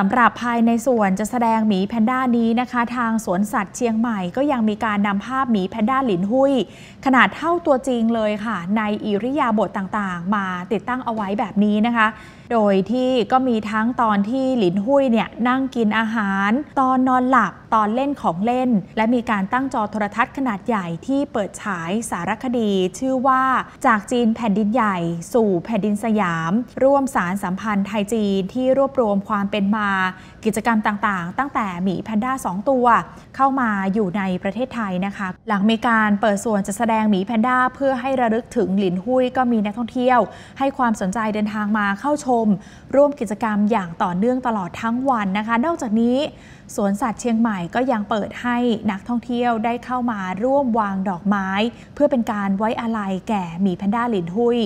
สำหรับภายในส่วนจะแสดงหมีแพนด้านี้นะคะ ทางสวนสัตว์เชียงใหม่ก็ยังมีการนำภาพหมีแพนด้าหลินหุยขนาดเท่าตัวจริงเลยค่ะ ในอิริยาบถต่างๆ มาติดตั้งเอาไว้แบบนี้นะคะ โดยที่ก็มีทั้งตอนที่หลินหุยเนี่ยนั่งกินอาหาร ตอนนอนหลับตอนเล่นของเล่น และมีการตั้งจอโทรทัศน์ขนาดใหญ่ที่เปิดฉายสารคดี ชื่อว่าจากจีนแผ่นดินใหญ่ สู่แผ่นดินสยาม ร่วมสารสัมพันธ์ไทยจีนที่รวบรวมความเป็นมา กิจกรรมต่างๆ ตั้งแต่หมีแพนด้า 2 ตัว เข้ามาอยู่ในประเทศไทยนะคะ หลังมีการเปิดส่วนจะแสดงหมีแพนด้า เพื่อให้ระลึกถึงหลินหุยก็มีนักท่องเที่ยว ให้ความสนใจเดินทางมาเข้าชม ร่วมกิจกรรมอย่างต่อเนื่องตลอดทั้งวันนะคะ นอกจากนี้สวนสัตว์เชียงใหม่ก็ยังเปิดให้นักท่องเที่ยวได้เข้ามาร่วมวางดอกไม้ เพื่อเป็นการไว้อาลัยแก่หมีแพนด้าหลินหุย